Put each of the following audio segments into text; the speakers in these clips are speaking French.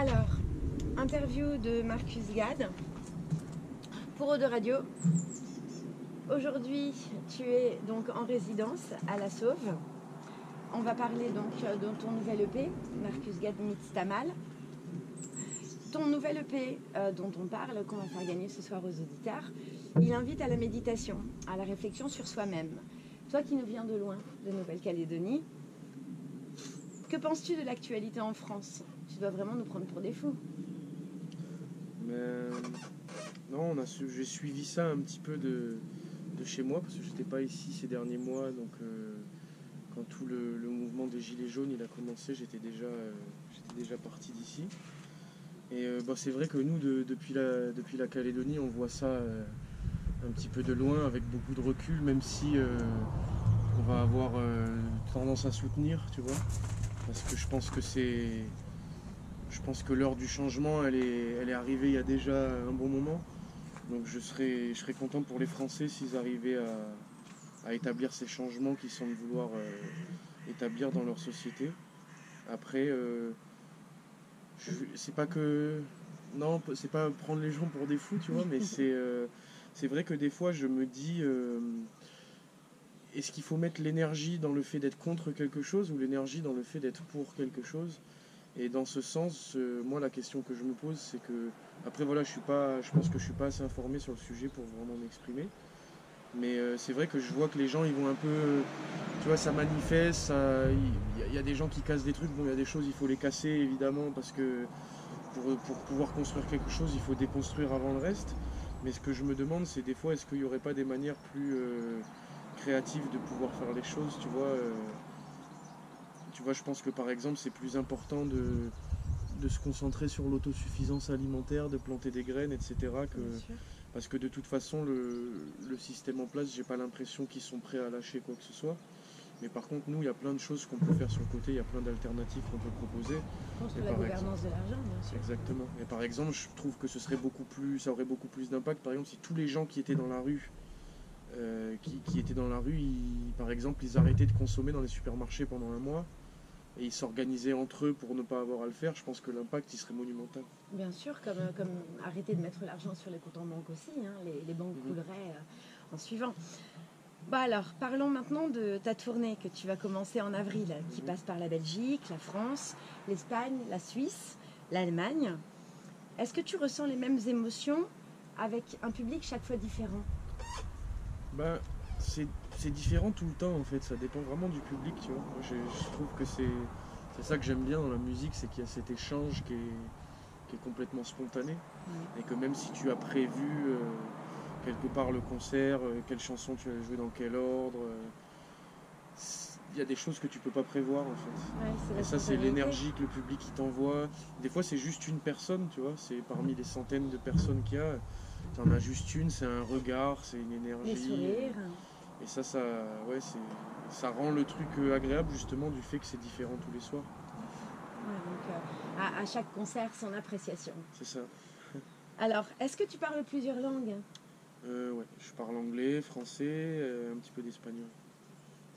Alors, interview de Marcus Gad pour Eau de Radio. Aujourd'hui, tu es donc en résidence à La Sauve. On va parler donc euh, de ton nouvel EP, Marcus Gad Meets Tamal. Ton nouvel EP euh, dont on parle, qu'on va faire gagner ce soir aux auditeurs, il invite à la méditation, à la réflexion sur soi-même. Toi qui nous viens de loin, de Nouvelle-Calédonie, que penses-tu de l'actualité en France? Tu dois vraiment nous prendre pour des fous. Mais non, on a su- j'ai suivi ça un petit peu de, de chez moi parce que j'étais pas ici ces derniers mois. Donc euh, quand tout le, mouvement des gilets jaunes il a commencé, j'étais déjà, euh, j'étais déjà parti d'ici. Et euh, bah, c'est vrai que nous de- depuis, la, depuis la Calédonie, on voit ça euh, un petit peu de loin avec beaucoup de recul, même si euh, on va avoir euh, tendance à soutenir, tu vois. Parce que je pense que c'est je pense que l'heure du changement, elle est, elle est arrivée il y a déjà un bon moment. Donc je serais, je serais content pour les Français s'ils arrivaient à, à établir ces changements qu'ils semblent vouloir euh, établir dans leur société. Après, euh, c'est pas que. Non, c'est pas prendre les gens pour des fous, tu vois, mais c'est euh, c'est vrai que des fois je me dis. est-ce qu'il faut mettre l'énergie dans le fait d'être contre quelque chose ou l'énergie dans le fait d'être pour quelque chose? Et dans ce sens, moi la question que je me pose, c'est que après voilà, je suis pas, je pense que je suis pas assez informé sur le sujet pour vraiment m'exprimer. Mais euh, c'est vrai que je vois que les gens ils vont un peu, tu vois, ça manifeste, ça- il y, a- il y a des gens qui cassent des trucs. Bon, il y a des choses, il faut les casser évidemment parce que pour, pour pouvoir construire quelque chose, il faut déconstruire avant le reste. Mais ce que je me demande, c'est des fois, est-ce qu'il n'y aurait pas des manières plus euh, créatives de pouvoir faire les choses, tu vois euh, tu vois, je pense que par exemple, c'est plus important de, de se concentrer sur l'autosuffisance alimentaire, de planter des graines, etc. Que, parce que de toute façon, le, le système en place, j'ai pas l'impression qu'ils sont prêts à lâcher quoi que ce soit. Mais par contre, nous, il y a plein de choses qu'on peut faire sur le côté, il y a plein d'alternatives qu'on peut proposer. Je pense que la gouvernance de l'argent, bien sûr. Exactement. Et par exemple, je trouve que ce serait beaucoup plus, ça aurait beaucoup plus d'impact. Par exemple, si tous les gens qui étaient dans la rue, euh, qui, qui étaient dans la rue, ils- par exemple, ils arrêtaient de consommer dans les supermarchés pendant un mois et ils s'organisaient entre eux pour ne pas avoir à le faire, je pense que l'impact il serait monumental. Bien sûr, comme, comme arrêter de mettre l'argent sur les comptes en banque aussi. hein, Les, les banques Mhm. couleraient euh, en suivant. Bah alors, parlons maintenant de ta tournée que tu vas commencer en avril, qui Mhm. passe par la Belgique, la France, l'Espagne, la Suisse, l'Allemagne. Est-ce que tu ressens les mêmes émotions avec un public chaque fois différent? Ben, c'est c'est différent tout le temps en fait, ça dépend vraiment du public, tu vois. Moi, je, je trouve que c'est c'est ça que j'aime bien dans la musique, c'est qu'il y a cet échange qui est, qui est complètement spontané. Et que même si tu as prévu euh, quelque part le concert, euh, quelle chanson tu vas jouer dans quel ordre, euh, il y a des choses que tu peux pas prévoir en fait. Ouais, Et ça, c'est l'énergie que le public il t'envoie. Des fois, c'est juste une personne, tu vois. C'est parmi les centaines de personnes qu'il y a. Tu en as juste une, c'est un regard, c'est une énergie. Sourires. Et ça, ça, ouais, c'est, ça rend le truc euh, agréable justement du fait que c'est différent tous les soirs. Ouais, donc, euh, à, à chaque concert, son appréciation. C'est ça. Alors, est-ce que tu parles plusieurs langues? Euh, ouais, je parle anglais, français, euh, un petit peu d'espagnol.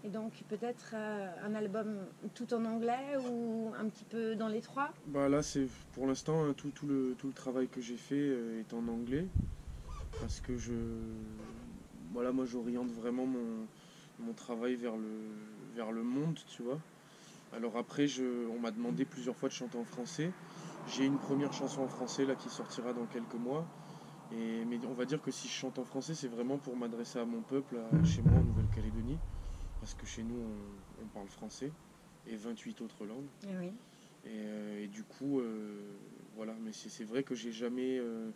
Et donc peut-être euh, un album tout en anglais ou un petit peu dans les trois? Bah là, c'est pour l'instant hein, tout, tout le, tout le travail que j'ai fait euh, est en anglais parce que je, voilà, moi j'oriente vraiment mon, mon travail vers le, vers le monde, tu vois. Alors après, je, on m'a demandé plusieurs fois de chanter en français. J'ai une première chanson en français là qui sortira dans quelques mois. Et, mais on va dire que si je chante en français, c'est vraiment pour m'adresser à mon peuple, à- chez moi en Nouvelle-Calédonie, parce que chez nous on, on parle français et 28 autres langues. Eh oui. Et, euh, et du coup, euh, voilà, mais c'est c'est vrai que j'ai jamais, euh,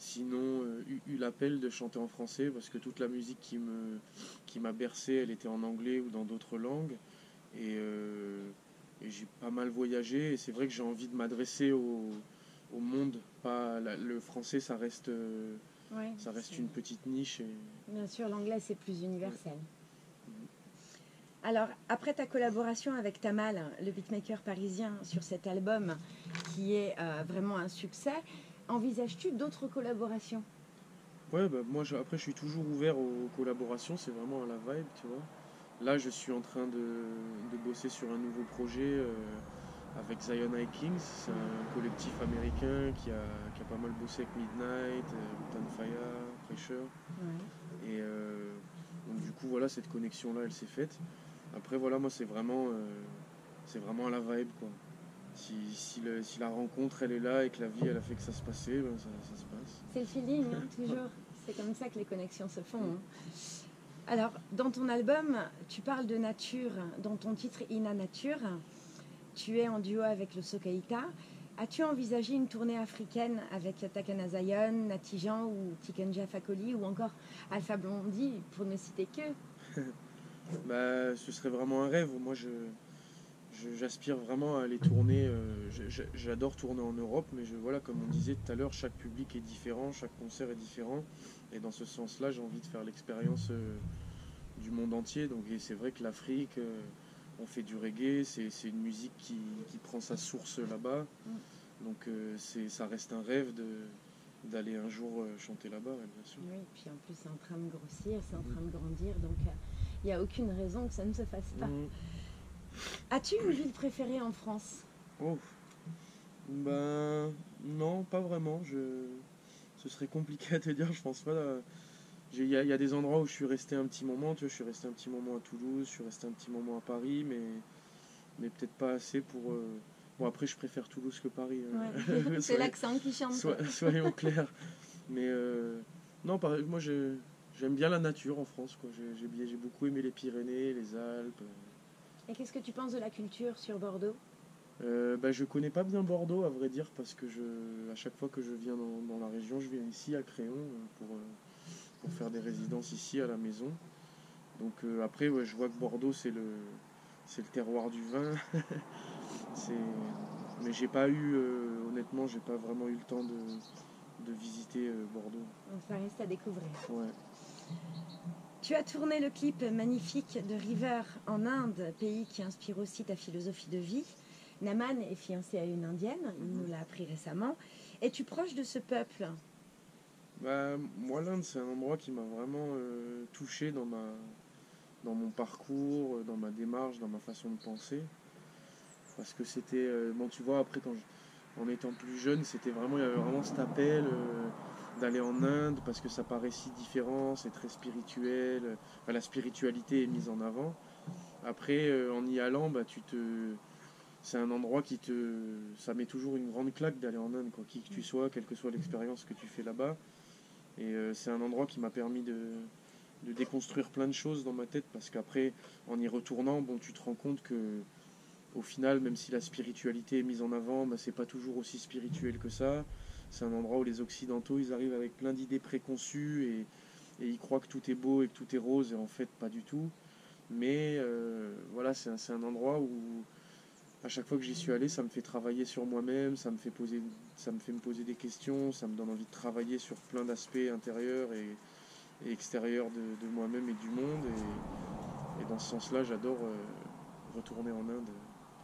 sinon, euh, eu, eu l'appel de chanter en français, parce que toute la musique qui me qui m'a bercé, elle était en anglais ou dans d'autres langues. Et, euh, et j'ai pas mal voyagé, et c'est vrai que j'ai envie de m'adresser au, au monde. Pas, la- le français, ça reste, euh, Ouais, ça reste une petite niche. Et, Bien sûr, l'anglais c'est plus universel. Mhm. Alors, après ta collaboration avec Tamal, le beatmaker parisien, sur cet album qui est euh, vraiment un succès, envisages-tu d'autres collaborations? Ouais, bah, moi je- après je suis toujours ouvert aux collaborations, c'est vraiment à la vibe, tu vois. Là je suis en train de, de bosser sur un nouveau projet euh, avec Zion Kings, c'est un collectif américain qui a, qui a, pas mal bossé avec Midnight, euh, Fire, Pressure. Et euh, donc du coup voilà cette connexion là elle s'est faite. Après voilà moi c'est vraiment euh, c'est vraiment à la vibe quoi. Si, si, la rencontre elle est là et que la vie elle a fait que ça se passait, ben, ça, se passe. C'est le feeling hein, toujours. C'est comme ça que les connexions se font. Hein. Alors dans ton album tu parles de nature, dans ton titre Ina Nature tu es en duo avec le Sokaïta. As-tu envisagé une tournée africaine avec Takana Zion, Natijan ou Tikenja Fakoli ou encore Alpha Blondie, pour ne citer que? Bah, Ce serait vraiment un rêve. Moi, je, j'aspire vraiment à aller tourner. Euh, j'adore tourner en Europe, mais je, voilà, comme on disait tout à l'heure, chaque public est différent, chaque concert est différent. Et dans ce sens-là, j'ai envie de faire l'expérience euh, du monde entier. Donc, c'est vrai que l'Afrique. Euh, on fait du reggae, c'est une musique qui, prend sa source là-bas. Mm. Donc ça reste un rêve d'aller un jour chanter là-bas, bien sûr. Oui, puis en plus c'est en train de grossir, c'est en train de grandir, donc il n'y a aucune raison que ça ne se fasse pas. Mm. As-tu une ville préférée en France? Oh, ben non, pas vraiment. Je... Ce serait compliqué à te dire, je pense pas. Il y, a des endroits où je suis resté un petit moment, tu vois, je suis resté un petit moment à Toulouse, je suis resté un petit moment à Paris, mais, mais peut-être pas assez pour. Euh, bon, après, je préfère Toulouse que Paris. Hein. C'est l'accent qui chante. soyons clairs. Mais euh, non, moi, j'aime bien la nature en France. J'ai beaucoup aimé les Pyrénées, les Alpes. Et qu'est-ce que tu penses de la culture sur Bordeaux? Euh, bah, je connais pas bien Bordeaux à vrai dire parce que je, à chaque fois que je viens dans, dans la région, je viens ici à Créon pour, pour faire des résidences ici à la maison. Donc euh, après, je vois que Bordeaux, c'est le, c'est le terroir du vin. mais j'ai pas eu, euh, honnêtement, j'ai pas vraiment eu le temps de, de visiter euh, Bordeaux. ça reste à découvrir. Ouais. Tu as tourné le clip magnifique de River en Inde, pays qui inspire aussi ta philosophie de vie. Naman est fiancé à une indienne, il nous l'a appris récemment. Es-tu proche de ce peuple? Bah, moi, l'Inde, c'est un endroit qui m'a vraiment euh, touché dans, ma, dans mon parcours, euh, dans ma démarche, dans ma façon de penser. Parce que c'était. Euh, bon, tu vois, après, en étant plus jeune, c'était vraiment. Il y avait vraiment cet appel d'aller en Inde parce que ça paraît si différent, c'est très spirituel. la spiritualité est mise en avant. Après, en y allant, bah, te c'est un endroit qui te. Ça met toujours une grande claque d'aller en Inde, quoi, qui que tu sois, quelle que soit l'expérience que tu fais là-bas. Et euh, c'est un endroit qui m'a permis de, déconstruire plein de choses dans ma tête parce qu'après, en y retournant, bon, tu te rends compte que au final, même si la spiritualité est mise en avant, bah, c'est pas toujours aussi spirituel que ça. C'est un endroit où les Occidentaux, ils arrivent avec plein d'idées préconçues et, ils croient que tout est beau et que tout est rose et en fait pas du tout. Mais euh, voilà, c'est un, un, endroit où à chaque fois que j'y suis allé, ça me fait travailler sur moi-même, ça me fait poser, ça me fait me poser des questions, ça me donne envie de travailler sur plein d'aspects intérieurs et, extérieurs de, moi-même et du monde. Et, dans ce sens-là, j'adore euh, retourner en Inde.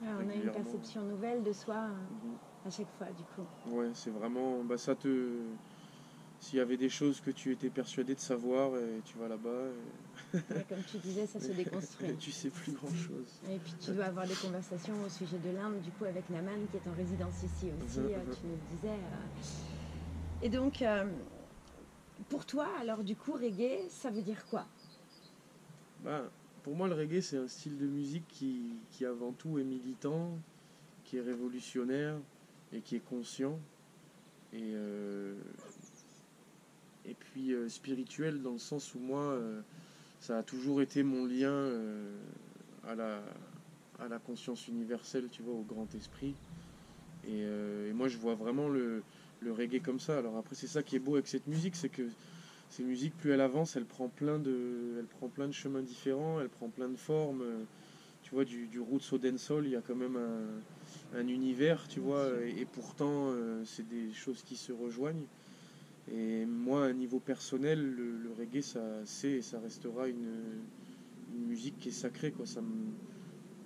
Ah, on a une perception nouvelle de soi euh, mhm. à chaque fois, du coup. Ouais, c'est vraiment, bah, ça te, s'il y avait des choses que tu étais persuadé de savoir, et tu vas là-bas. comme tu disais, ça se déconstruit. tu sais plus grand-chose. Et puis tu dois avoir des conversations au sujet de l'Inde, du coup, avec Naman qui est en résidence ici aussi, euh, tu nous le disais. Euh. Et donc, pour toi, alors du coup, reggae, ça veut dire quoi? Bah, Pour moi, le reggae, c'est un style de musique qui, qui avant tout est militant, qui est révolutionnaire et qui est conscient. Et et puis euh, spirituel dans le sens où moi, euh, ça a toujours été mon lien euh, à, la, à la conscience universelle, tu vois, au grand esprit. Et, moi, je vois vraiment le, le, reggae comme ça. Alors après, c'est ça qui est beau avec cette musique, c'est que ces musiques, plus elle avance, elle prend plein de, elle prend plein de chemins différents, elle prend plein de formes. Tu vois, du, du roots au dancehall, il y a quand même un, un univers, tu vois, et, pourtant, c'est des choses qui se rejoignent. Et moi, à niveau personnel, le, reggae, ça, c'est et ça restera une, musique qui est sacrée. Quoi. Ça, me,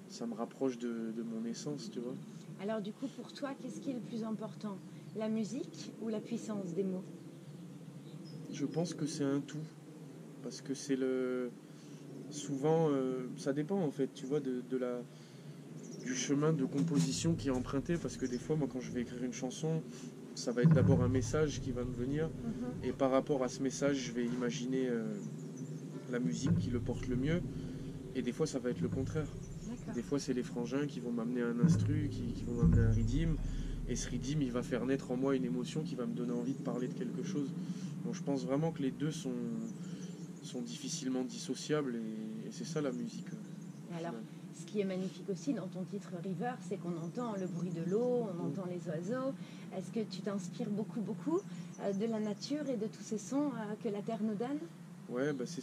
ça me rapproche de, mon essence, tu vois. Alors du coup, pour toi, qu'est-ce qui est le plus important? La musique ou la puissance des mots? Je pense que c'est un tout. Parce que c'est le... Souvent, euh, ça dépend en fait, tu vois, de, la... du chemin de composition qui est emprunté parce que des fois, moi, quand je vais écrire une chanson, ça va être d'abord un message qui va me venir Mhm. et par rapport à ce message, je vais imaginer euh, la musique qui le porte le mieux et des fois, ça va être le contraire. Des fois, c'est les frangins qui vont m'amener un instru, qui, qui vont m'amener un rythme et ce rythme, il va faire naître en moi une émotion qui va me donner envie de parler de quelque chose. Donc je pense vraiment que les deux sont, sont difficilement dissociables et, et c'est ça la musique. euh, alors, ce qui est magnifique aussi dans ton titre River, c'est qu'on entend le bruit de l'eau, on entend les oiseaux. Est-ce que tu t'inspires beaucoup, beaucoup euh, de la nature et de tous ces sons euh, que la terre nous donne? Ouais, bah c'est.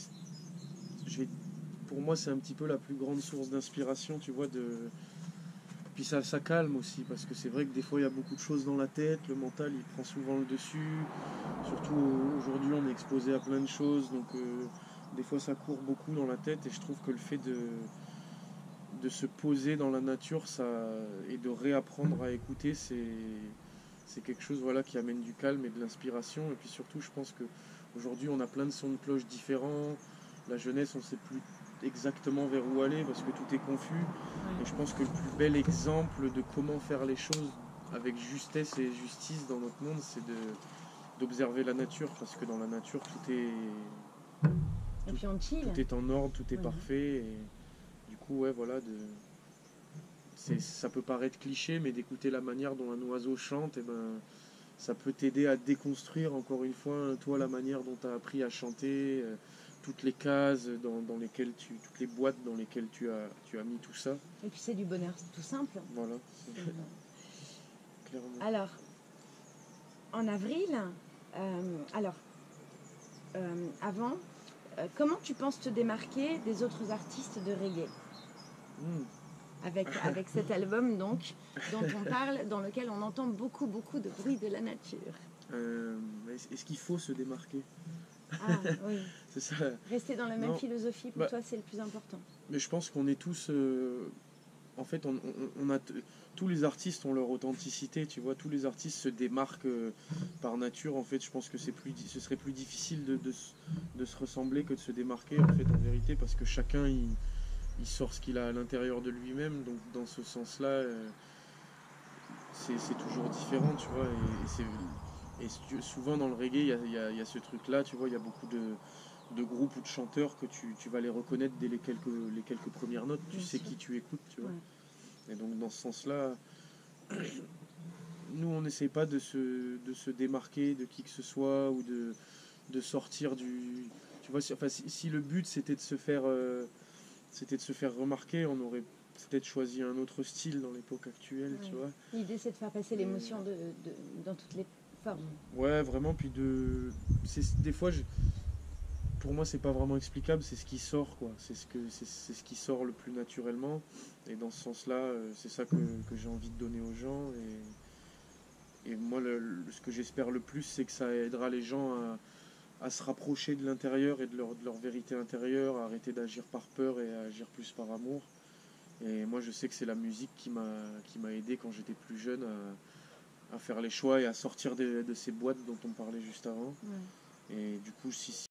Pour moi, c'est un petit peu la plus grande source d'inspiration, tu vois. De... Puis ça, ça calme aussi, parce que c'est vrai que des fois, il y a beaucoup de choses dans la tête, le mental, il prend souvent le dessus. Surtout au- aujourd'hui, on est exposé à plein de choses, donc euh, des fois, ça court beaucoup dans la tête, et je trouve que le fait de, de se poser dans la nature ça, et de réapprendre à écouter, c'est c'est quelque chose voilà, qui amène du calme et de l'inspiration. Et puis surtout, je pense que Aujourd'hui, on a plein de sons de cloche différents. La jeunesse, on sait plus exactement vers où aller parce que tout est confus. Et je pense que le plus bel exemple de comment faire les choses avec justesse et justice dans notre monde, c'est de d'observer la nature parce que dans la nature, tout est Et puis on chill. tout est en ordre, tout est parfait. Et du coup, ouais, voilà, de... ça peut paraître cliché, mais d'écouter la manière dont un oiseau chante, et ben, ça peut t'aider à déconstruire encore une fois, toi, la manière dont tu as appris à chanter, euh, toutes les cases dans, dans lesquelles tu, toutes les boîtes dans lesquelles tu as, tu as mis tout ça. Et puis c'est du bonheur, c'est tout simple. Voilà, clairement. Alors, en avril, euh, alors, euh, avant, euh, comment tu penses te démarquer des autres artistes de reggae? Hmm. avec, avec cet album donc dont on parle, dans lequel on entend beaucoup beaucoup de bruit de la nature. Est-ce qu'il faut se démarquer? Ah oui, C'est ça. rester dans la même Non. philosophie pour Bah. toi c'est le plus important. Mais je pense qu'on est tous. euh, en fait, on, on- on a tous les artistes ont leur authenticité, tu vois. Tous les artistes se démarquent euh, par nature. En fait, je pense que c'est plus, ce serait plus difficile de, de se- de se ressembler que de se démarquer, en fait, en vérité, parce que chacun il, il sort ce qu'il a à l'intérieur de lui-même. Donc, dans ce sens-là, euh, c'est c'est toujours différent, tu vois. Et, et c'est- et souvent dans le reggae, il y a, il y a- il y a ce truc-là, tu vois. Il y a beaucoup de de groupes ou de chanteurs que tu, tu vas les reconnaître dès les quelques, les quelques premières notes, tu Bien sais sûr. qui tu écoutes, tu vois. Ouais. Et donc dans ce sens-là, nous on n'essaie pas de se, de se démarquer de qui que ce soit ou de, de sortir du... Tu vois, si, enfin, si, si le but c'était de se faire... euh, c'était de se faire remarquer, on aurait peut-être choisi un autre style dans l'époque actuelle, tu vois. L'idée c'est de faire passer l'émotion de, de- dans toutes les Ouais, vraiment. Puis de, des fois, pour moi, c'est pas vraiment explicable. C'est ce qui sort, quoi. C'est ce que, c'est, ce qui sort le plus naturellement. Et dans ce sens-là, euh, c'est ça que, j'ai envie de donner aux gens. Et, moi, ce que j'espère le plus, c'est que ça aidera les gens à, se rapprocher de l'intérieur et de leur, de leur vérité intérieure, à arrêter d'agir par peur et à agir plus par amour. Et moi, je sais que c'est la musique qui m'a aidé quand j'étais plus jeune à, à faire les choix et à sortir de, de ces boîtes dont on parlait juste avant. Ouais. Et du coup, si,